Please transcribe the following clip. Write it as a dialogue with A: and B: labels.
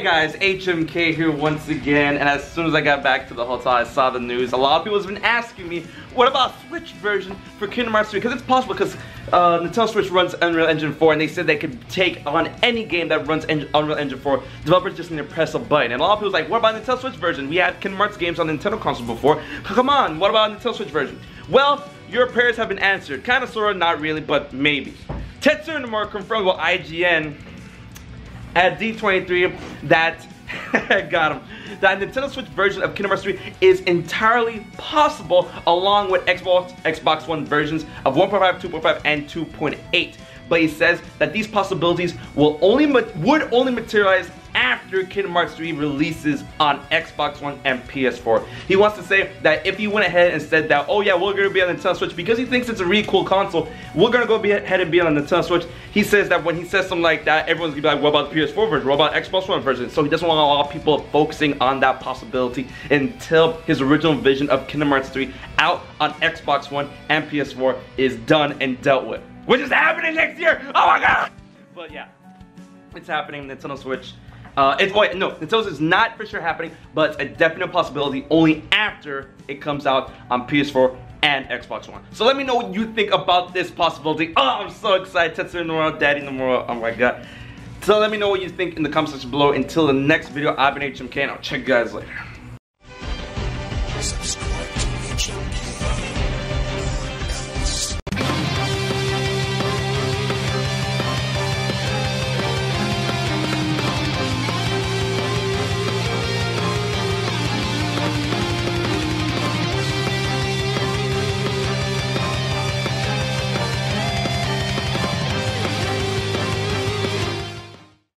A: guys, HMK here once again, and as soon as I got back to the hotel, I saw the news. A lot of people have been asking me, what about Switch version for Kingdom Hearts 3? Because it's possible, because uh, Nintendo Switch runs Unreal Engine 4, and they said they could take on any game that runs Unreal Engine 4. Developers just need to press a button. And a lot of people's like, what about Nintendo Switch version? We had Kingdom Hearts games on Nintendo console before. Come on, what about Nintendo Switch version? Well, your prayers have been answered. Kinda, sorta, not really, but maybe. Tetsuya Nomura confirmed with IGN at D23 that got him. That Nintendo Switch version of Kingdom Hearts 3 is entirely possible along with Xbox Xbox One versions of 1.5, 2.5, and 2.8. But he says that these possibilities will only would only materialize after Kingdom Hearts 3 releases on Xbox One and PS4. He wants to say that if he went ahead and said that, oh yeah, we're gonna be on the Nintendo Switch because he thinks it's a really cool console, we're gonna go ahead and be on the Nintendo Switch. He says that when he says something like that, everyone's gonna be like, what about the PS4 version? What about Xbox One version? So he doesn't want a lot of people focusing on that possibility until his original vision of Kingdom Hearts 3 out on Xbox One and PS4 is done and dealt with. Which is happening next year! Oh my god! But yeah, it's happening, Nintendo Switch. Uh, it's, wait, no, Nintendo is not for sure happening, but a definite possibility only after it comes out on PS4 and Xbox One. So let me know what you think about this possibility. Oh, I'm so excited. Tetsuya Nomura, Daddy Nomura, oh my god. So let me know what you think in the comment section below. Until the next video, I've been HMK and I'll check you guys later. Subscribe to HMK.